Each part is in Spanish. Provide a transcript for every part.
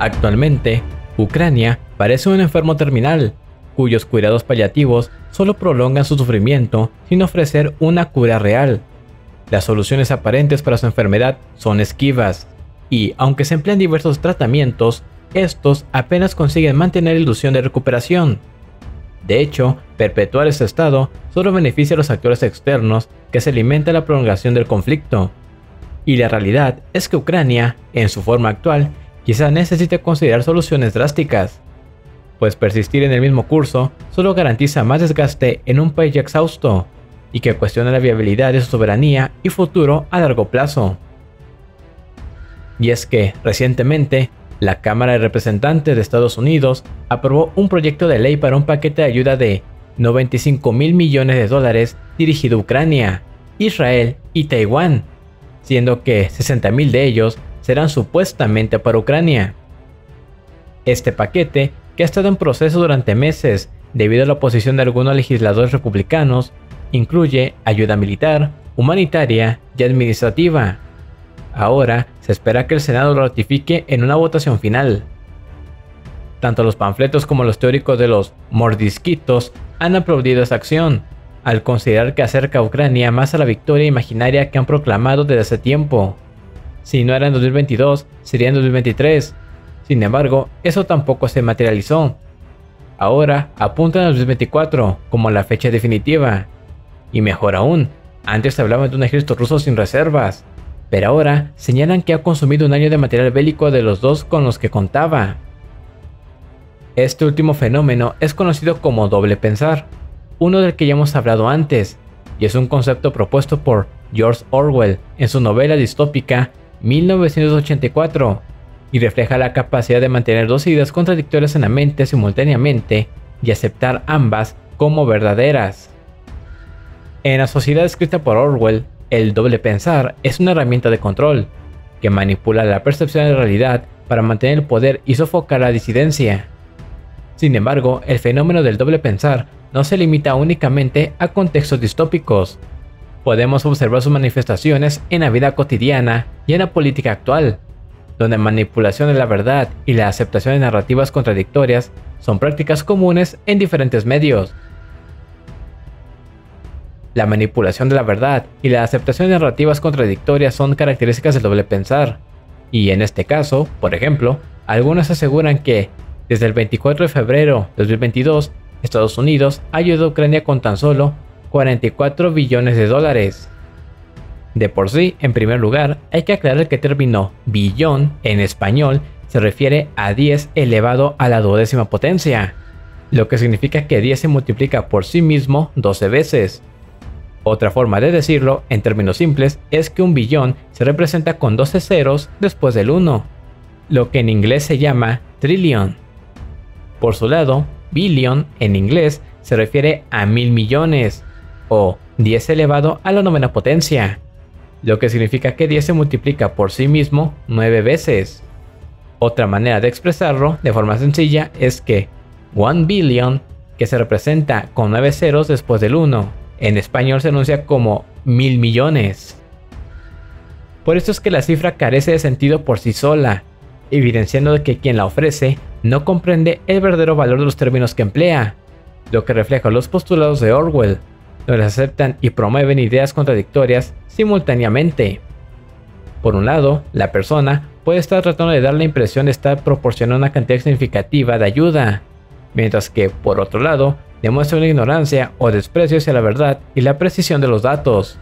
Actualmente, Ucrania parece un enfermo terminal, cuyos cuidados paliativos solo prolongan su sufrimiento sin ofrecer una cura real. Las soluciones aparentes para su enfermedad son esquivas, y aunque se emplean diversos tratamientos, estos apenas consiguen mantener ilusión de recuperación. De hecho, perpetuar este estado solo beneficia a los actores externos que se alimentan la prolongación del conflicto. Y la realidad es que Ucrania, en su forma actual, quizá necesite considerar soluciones drásticas, pues persistir en el mismo curso solo garantiza más desgaste en un país exhausto y que cuestiona la viabilidad de su soberanía y futuro a largo plazo. Y es que, recientemente, la Cámara de Representantes de Estados Unidos aprobó un proyecto de ley para un paquete de ayuda de 95 mil millones de dólares dirigido a Ucrania, Israel y Taiwán, siendo que 60 mil de ellos serán supuestamente para Ucrania. Este paquete, que ha estado en proceso durante meses debido a la oposición de algunos legisladores republicanos, incluye ayuda militar, humanitaria y administrativa, Ahora se espera que el Senado lo ratifique en una votación final. Tanto los panfletos como los teóricos de los mordisquitos han aplaudido esta acción, al considerar que acerca a Ucrania más a la victoria imaginaria que han proclamado desde hace tiempo. Si no era en 2022, sería en 2023. Sin embargo, eso tampoco se materializó. Ahora apuntan a 2024 como la fecha definitiva. Y mejor aún, antes hablaban de un ejército ruso sin reservas, pero ahora señalan que ha consumido un año de material bélico de los dos con los que contaba. Este último fenómeno es conocido como doble pensar, uno del que ya hemos hablado antes, y es un concepto propuesto por George Orwell en su novela distópica 1984, y refleja la capacidad de mantener dos ideas contradictorias en la mente simultáneamente y aceptar ambas como verdaderas. En la sociedad escrita por Orwell, el doble pensar es una herramienta de control que manipula la percepción de realidad para mantener el poder y sofocar la disidencia. Sin embargo, el fenómeno del doble pensar no se limita únicamente a contextos distópicos. Podemos observar sus manifestaciones en la vida cotidiana y en la política actual, donde manipulación de la verdad y la aceptación de narrativas contradictorias son prácticas comunes en diferentes medios. La manipulación de la verdad y la aceptación de narrativas contradictorias son características del doble pensar. Y en este caso, por ejemplo, algunos aseguran que, desde el 24 de febrero de 2022, Estados Unidos ayudó a Ucrania con tan solo 44 billones de dólares. De por sí, en primer lugar, hay que aclarar que el término billón en español se refiere a 10 elevado a la duodécima potencia, lo que significa que 10 se multiplica por sí mismo 12 veces. Otra forma de decirlo, en términos simples, es que un billón se representa con 12 ceros después del 1, lo que en inglés se llama trillion. Por su lado, billion en inglés se refiere a mil millones, o 10 elevado a la novena potencia, lo que significa que 10 se multiplica por sí mismo 9 veces. Otra manera de expresarlo de forma sencilla es que 1 billion, que se representa con 9 ceros después del 1, en español se anuncia como mil millones. Por eso es que la cifra carece de sentido por sí sola, evidenciando que quien la ofrece no comprende el verdadero valor de los términos que emplea, lo que refleja los postulados de Orwell, donde aceptan y promueven ideas contradictorias simultáneamente. Por un lado, la persona puede estar tratando de dar la impresión de estar proporcionando una cantidad significativa de ayuda, mientras que, por otro lado, demuestra una ignorancia o desprecio hacia la verdad y la precisión de los datos.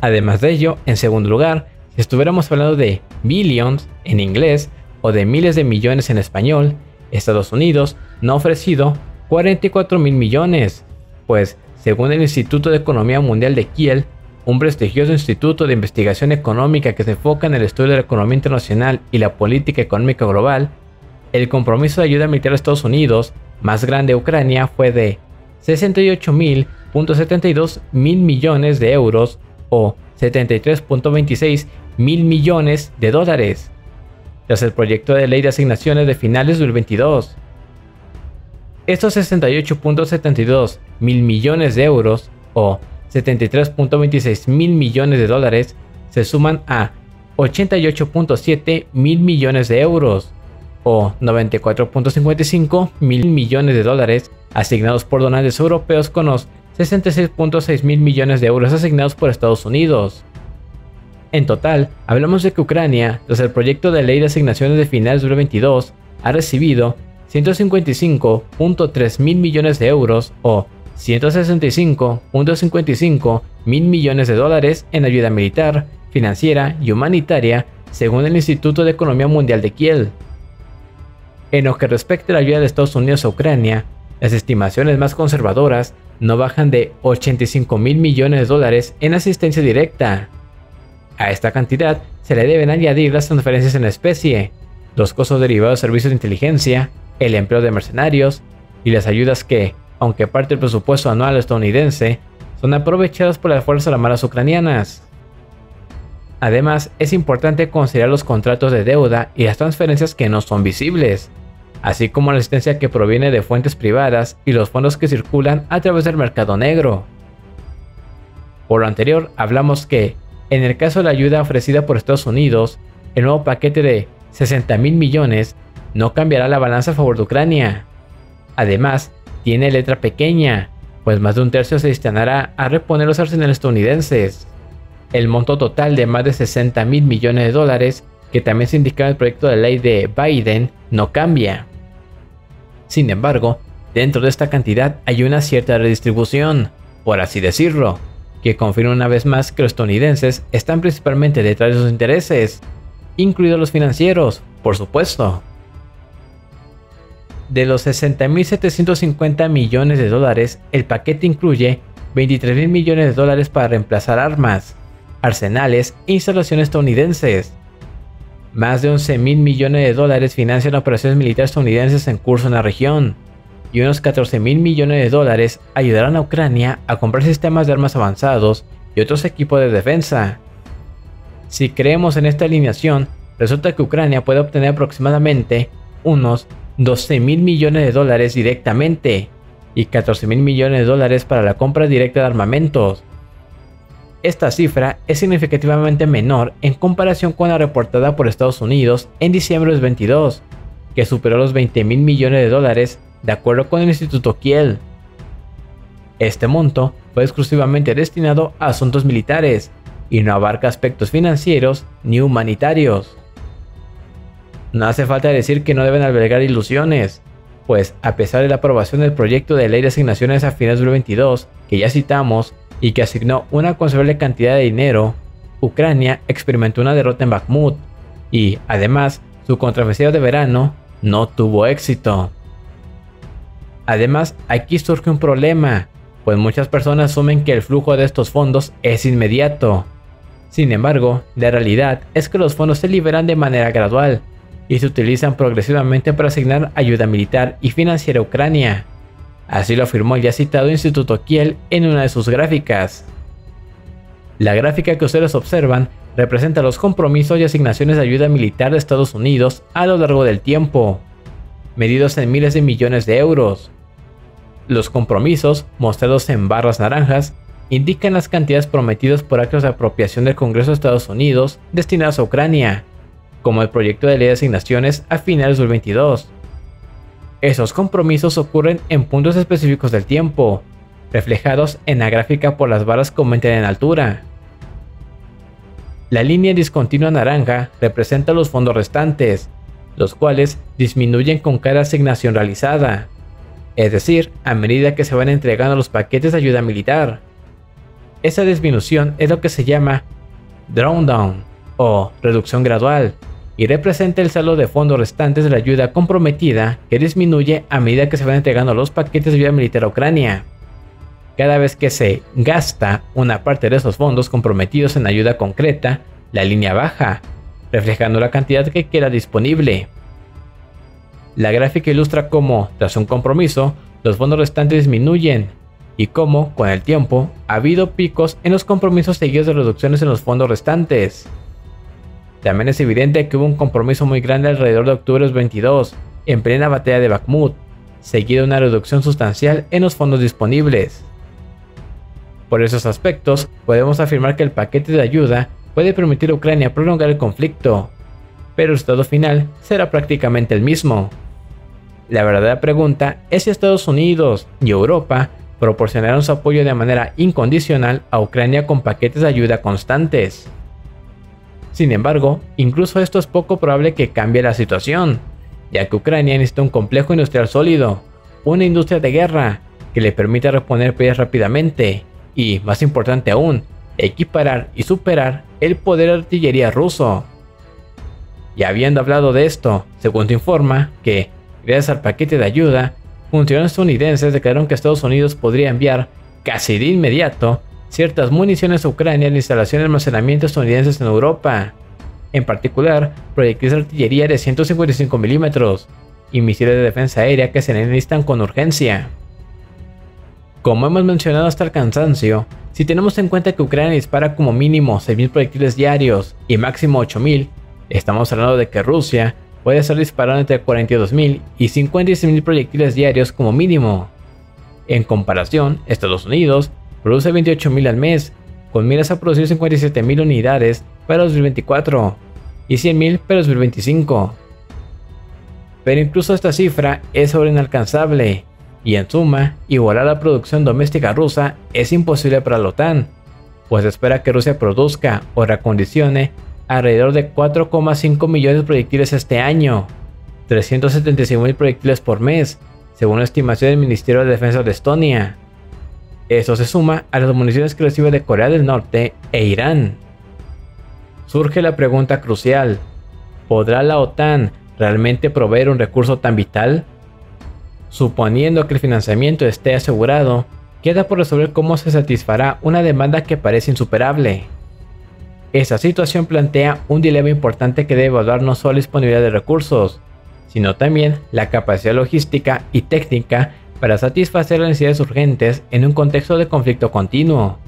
Además de ello, en segundo lugar, si estuviéramos hablando de billions en inglés o de miles de millones en español, Estados Unidos no ha ofrecido 44 mil millones, pues según el Instituto de Economía Mundial de Kiel, un prestigioso instituto de investigación económica que se enfoca en el estudio de la economía internacional y la política económica global, el compromiso de ayuda militar a Estados Unidos más grande Ucrania fue de 68.072 mil millones de euros o 73.26 mil millones de dólares, tras el proyecto de ley de asignaciones de finales del 22. Estos 68.72 mil millones de euros o 73.26 mil millones de dólares se suman a 88.7 mil millones de euros o 94.55 mil millones de dólares asignados por donantes europeos con los 66.6 mil millones de euros asignados por Estados Unidos. En total, hablamos de que Ucrania, tras el proyecto de ley de asignaciones de finales de 2022, ha recibido 155.3 mil millones de euros o 165.55 mil millones de dólares en ayuda militar, financiera y humanitaria, según el Instituto de Economía Mundial de Kiel. En lo que respecta a la ayuda de Estados Unidos a Ucrania, las estimaciones más conservadoras no bajan de 85 mil millones de dólares en asistencia directa. A esta cantidad se le deben añadir las transferencias en especie, los costos derivados de servicios de inteligencia, el empleo de mercenarios y las ayudas que, aunque parte del presupuesto anual estadounidense, son aprovechadas por las Fuerzas Armadas ucranianas. Además, es importante considerar los contratos de deuda y las transferencias que no son visibles, así como la asistencia que proviene de fuentes privadas y los fondos que circulan a través del mercado negro. Por lo anterior, hablamos que, en el caso de la ayuda ofrecida por Estados Unidos, el nuevo paquete de 60 mil millones no cambiará la balanza a favor de Ucrania. Además, tiene letra pequeña, pues más de un tercio se destinará a reponer los arsenales estadounidenses. El monto total de más de 60 mil millones de dólares, que también se indica en el proyecto de ley de Biden, no cambia. Sin embargo, dentro de esta cantidad hay una cierta redistribución, por así decirlo, que confirma una vez más que los estadounidenses están principalmente detrás de sus intereses, incluidos los financieros, por supuesto. De los 60.750 millones de dólares, el paquete incluye 23.000 millones de dólares para reemplazar armas, arsenales e instalaciones estadounidenses. Más de 11.000 millones de dólares financian operaciones militares estadounidenses en curso en la región, y unos 14.000 millones de dólares ayudarán a Ucrania a comprar sistemas de armas avanzados y otros equipos de defensa. Si creemos en esta alineación, resulta que Ucrania puede obtener aproximadamente unos 12 mil millones de dólares directamente y 14 mil millones de dólares para la compra directa de armamentos. Esta cifra es significativamente menor en comparación con la reportada por Estados Unidos en diciembre de 2022, que superó los 20 mil millones de dólares de acuerdo con el Instituto Kiel. Este monto fue exclusivamente destinado a asuntos militares y no abarca aspectos financieros ni humanitarios. No hace falta decir que no deben albergar ilusiones, pues a pesar de la aprobación del proyecto de ley de asignaciones a fines de 2022, que ya citamos, y que asignó una considerable cantidad de dinero, Ucrania experimentó una derrota en Bakhmut, y además su contraofensiva de verano no tuvo éxito. Además, aquí surge un problema, pues muchas personas asumen que el flujo de estos fondos es inmediato. Sin embargo, la realidad es que los fondos se liberan de manera gradual y se utilizan progresivamente para asignar ayuda militar y financiera a Ucrania. Así lo afirmó el ya citado Instituto Kiel en una de sus gráficas. La gráfica que ustedes observan representa los compromisos y asignaciones de ayuda militar de Estados Unidos a lo largo del tiempo, medidos en miles de millones de euros. Los compromisos, mostrados en barras naranjas, indican las cantidades prometidas por actos de apropiación del Congreso de Estados Unidos destinados a Ucrania, como el proyecto de ley de asignaciones a finales del 22. Esos compromisos ocurren en puntos específicos del tiempo, reflejados en la gráfica por las barras que aumentan en altura. La línea discontinua naranja representa los fondos restantes, los cuales disminuyen con cada asignación realizada, es decir, a medida que se van entregando los paquetes de ayuda militar. Esa disminución es lo que se llama drawdown o reducción gradual, y representa el saldo de fondos restantes de la ayuda comprometida que disminuye a medida que se van entregando los paquetes de ayuda militar a Ucrania. Cada vez que se gasta una parte de esos fondos comprometidos en ayuda concreta, la línea baja, reflejando la cantidad que queda disponible. La gráfica ilustra cómo, tras un compromiso, los fondos restantes disminuyen y cómo, con el tiempo, ha habido picos en los compromisos seguidos de reducciones en los fondos restantes. También es evidente que hubo un compromiso muy grande alrededor de octubre 22, en plena batalla de Bakhmut, seguido de una reducción sustancial en los fondos disponibles. Por esos aspectos, podemos afirmar que el paquete de ayuda puede permitir a Ucrania prolongar el conflicto, pero el resultado final será prácticamente el mismo. La verdadera pregunta es si Estados Unidos y Europa proporcionaron su apoyo de manera incondicional a Ucrania con paquetes de ayuda constantes. Sin embargo, incluso esto es poco probable que cambie la situación, ya que Ucrania necesita un complejo industrial sólido, una industria de guerra que le permita reponer pérdidas rápidamente y, más importante aún, equiparar y superar el poder de artillería ruso. Y habiendo hablado de esto, según se informa que, gracias al paquete de ayuda, funcionarios estadounidenses declararon que Estados Unidos podría enviar casi de inmediato ciertas municiones a Ucrania en instalaciones de almacenamiento estadounidenses en Europa, en particular proyectiles de artillería de 155 milímetros y misiles de defensa aérea que se necesitan con urgencia. Como hemos mencionado hasta el cansancio, si tenemos en cuenta que Ucrania dispara como mínimo 6.000 proyectiles diarios y máximo 8.000, Estamos hablando de que Rusia puede estar disparando entre 42.000 y 56.000 proyectiles diarios como mínimo. En comparación, Estados Unidos produce 28.000 al mes, con miras a producir 57.000 unidades para 2024 y 100.000 para 2025. Pero incluso esta cifra es sobre inalcanzable, y en suma, igualar la producción doméstica rusa es imposible para la OTAN, pues espera que Rusia produzca o recondicione alrededor de 4,5 millones de proyectiles este año, 375 mil proyectiles por mes, según la estimación del Ministerio de Defensa de Estonia. Eso se suma a las municiones que recibe de Corea del Norte e Irán. Surge la pregunta crucial, ¿podrá la OTAN realmente proveer un recurso tan vital? Suponiendo que el financiamiento esté asegurado, queda por resolver cómo se satisfará una demanda que parece insuperable. Esta situación plantea un dilema importante que debe evaluar no solo la disponibilidad de recursos, sino también la capacidad logística y técnica para satisfacer las necesidades urgentes en un contexto de conflicto continuo.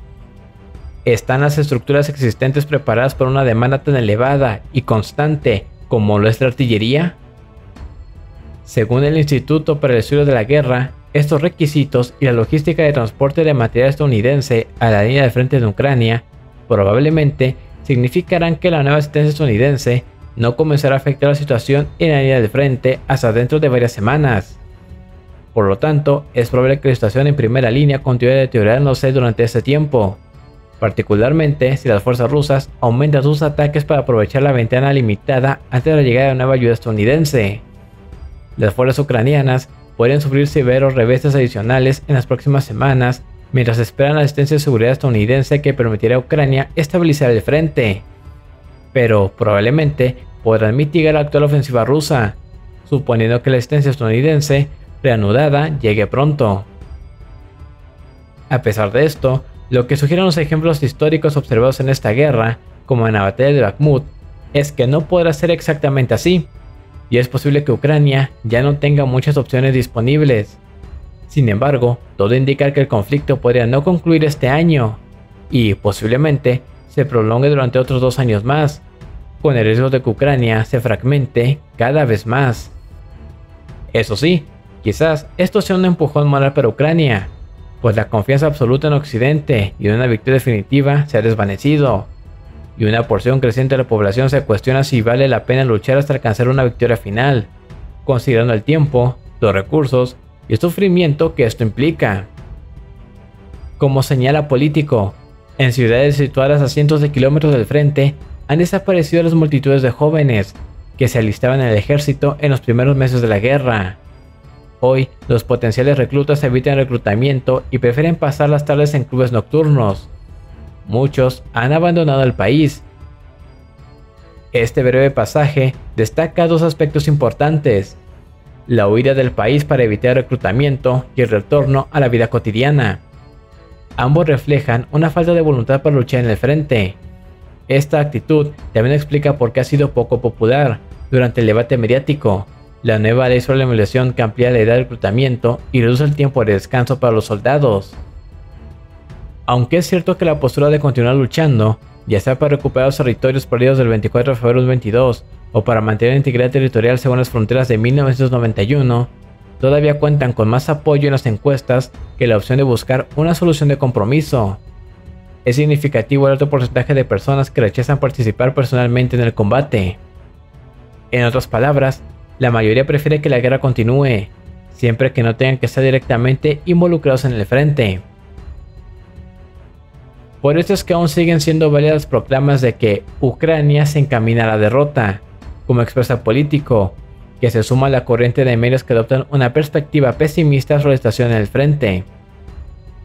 ¿Están las estructuras existentes preparadas para una demanda tan elevada y constante como lo es la artillería? Según el Instituto para el Estudio de la Guerra, estos requisitos y la logística de transporte de material estadounidense a la línea de frente de Ucrania probablemente significarán que la nueva asistencia estadounidense no comenzará a afectar la situación en la línea de frente hasta dentro de varias semanas. Por lo tanto, es probable que la situación en primera línea continúe deteriorándose durante este tiempo, particularmente si las fuerzas rusas aumentan sus ataques para aprovechar la ventana limitada antes de la llegada de nueva ayuda estadounidense. Las fuerzas ucranianas pueden sufrir severos reveses adicionales en las próximas semanas mientras esperan la asistencia de seguridad estadounidense que permitirá a Ucrania estabilizar el frente. Pero probablemente podrán mitigar la actual ofensiva rusa, suponiendo que la asistencia estadounidense reanudada llegue pronto. A pesar de esto, lo que sugieren los ejemplos históricos observados en esta guerra, como en la batalla de Bakhmut, es que no podrá ser exactamente así, y es posible que Ucrania ya no tenga muchas opciones disponibles. Sin embargo, todo indica que el conflicto podría no concluir este año y posiblemente se prolongue durante otros dos años más, con el riesgo de que Ucrania se fragmente cada vez más. Eso sí, quizás esto sea un empujón moral para Ucrania, pues la confianza absoluta en Occidente y una victoria definitiva se ha desvanecido, y una porción creciente de la población se cuestiona si vale la pena luchar hasta alcanzar una victoria final, considerando el tiempo, los recursos y el sufrimiento que esto implica. Como señala Político, en ciudades situadas a cientos de kilómetros del frente han desaparecido las multitudes de jóvenes que se alistaban en el ejército en los primeros meses de la guerra. Hoy, los potenciales reclutas evitan reclutamiento y prefieren pasar las tardes en clubes nocturnos. Muchos han abandonado el país. Este breve pasaje destaca dos aspectos importantes la huida del país para evitar reclutamiento y el retorno a la vida cotidiana. Ambos reflejan una falta de voluntad para luchar en el frente. Esta actitud también explica por qué ha sido poco popular durante el debate mediático. La nueva ley sobre la emulación que amplía la edad de reclutamiento y reduce el tiempo de descanso para los soldados. Aunque es cierto que la postura de continuar luchando, ya sea para recuperar los territorios perdidos del 24 de febrero del 22 o para mantener la integridad territorial según las fronteras de 1991, todavía cuentan con más apoyo en las encuestas que la opción de buscar una solución de compromiso. Es significativo el alto porcentaje de personas que rechazan participar personalmente en el combate. En otras palabras, la mayoría prefiere que la guerra continúe, siempre que no tengan que estar directamente involucrados en el frente. Por eso es que aún siguen siendo válidas proclamas de que Ucrania se encamina a la derrota, como expresa político, que se suma a la corriente de medios que adoptan una perspectiva pesimista sobre la situación en el frente.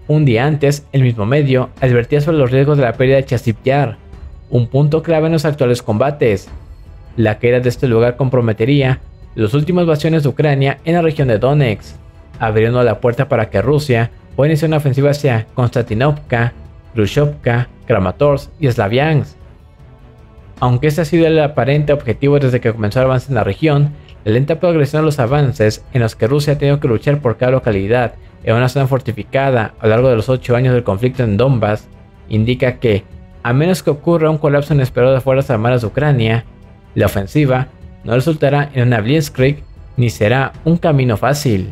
Un día antes, el mismo medio advertía sobre los riesgos de la pérdida de Chasiv un punto clave en los actuales combates. La caída de este lugar comprometería las últimas invasiones de Ucrania en la región de Donetsk, abriendo la puerta para que Rusia pueda iniciar una ofensiva hacia Konstantinovka, Khrushchevka, Kramatorsk y Slaviansk. Aunque este ha sido el aparente objetivo desde que comenzó el avance en la región, la lenta progresión de los avances en los que Rusia ha tenido que luchar por cada localidad en una zona fortificada a lo largo de los 8 años del conflicto en Donbass indica que, a menos que ocurra un colapso inesperado de fuerzas armadas de Ucrania, la ofensiva no resultará en una blitzkrieg ni será un camino fácil.